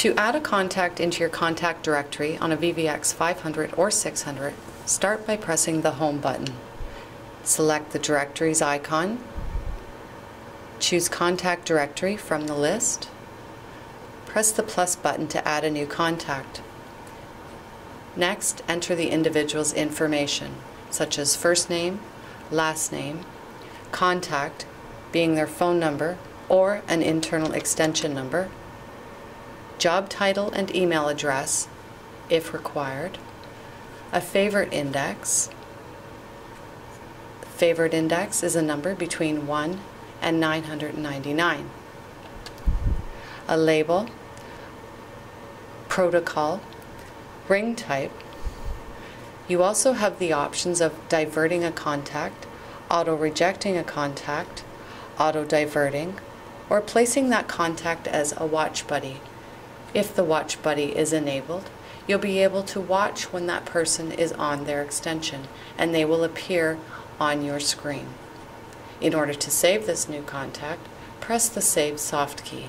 To add a contact into your contact directory on a VVX 500 or 600, start by pressing the Home button. Select the directory's icon. Choose Contact Directory from the list. Press the plus button to add a new contact. Next, enter the individual's information, such as first name, last name, contact, being their phone number or an internal extension number, job title and email address, if required, a favorite index. Favorite index is a number between 1 and 999. A label, protocol, ring type. You also have the options of diverting a contact, auto-rejecting a contact, auto-diverting, or placing that contact as a watch buddy. If the watch buddy is enabled, you'll be able to watch when that person is on their extension and they will appear on your screen. In order to save this new contact, press the Save Soft key.